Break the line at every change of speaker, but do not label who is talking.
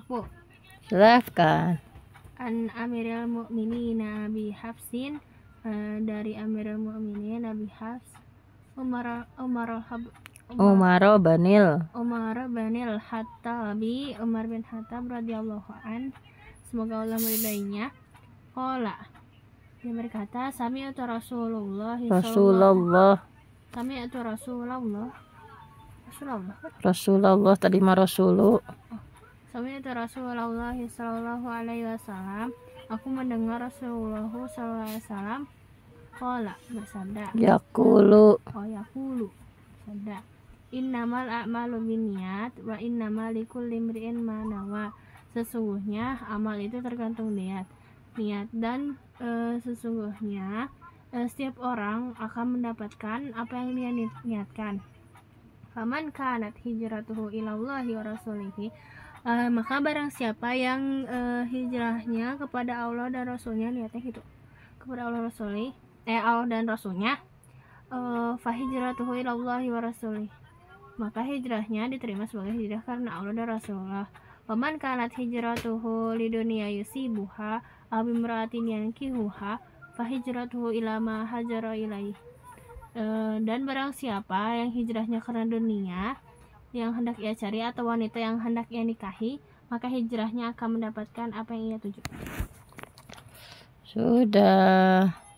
aku
Silahkan.
an Amirul Mukminin Abi Hafsin eh, dari Amirul Mukminin Abi Hafs Umar Umar
Umar Banil.
Umar bin Al-Hattabi Umar bin Hattab radhiyallahu an semoga Allah meridainya Kola dia berkata Sami atau Rasulullah
Rasulullah.
Sami atau Rasulullah Rasulullah
Rasulullah tadi mah Rasulu.
Sami Rasulullah Sallallahu Alaihi Wasallam Aku mendengar Rasulullah Sallallahu Alaihi Wasallam Kola bersabda
Yakulu.
Oh ya kulu Bersabda Innamal a'malu binniat wa innamal likulli imri'in ma nawa. Sesungguhnya amal itu tergantung niat. Niat dan eh, sesungguhnya eh, setiap orang akan mendapatkan apa yang dia ni- niatkan. Faman kanat hijratuhu ilallahi wa rasulihi. Eh, maka barang siapa yang eh, hijrahnya kepada Allah dan Rasulnya niatnya gitu kepada Allah Rasuli eh Allah dan Rasulnya eh fahijratuhu ilallahi wa rasulih maka hijrahnya diterima sebagai hijrah karena Allah dan Rasulullah. Waman kanat hijratuhu lidunia yusibuha abimratin yankihuha fahijratuhu ila ma hajara ilaih Eh, dan barang siapa yang hijrahnya karena dunia yang hendak ia cari atau wanita yang hendak ia nikahi maka hijrahnya akan mendapatkan apa yang ia tuju
Sudah.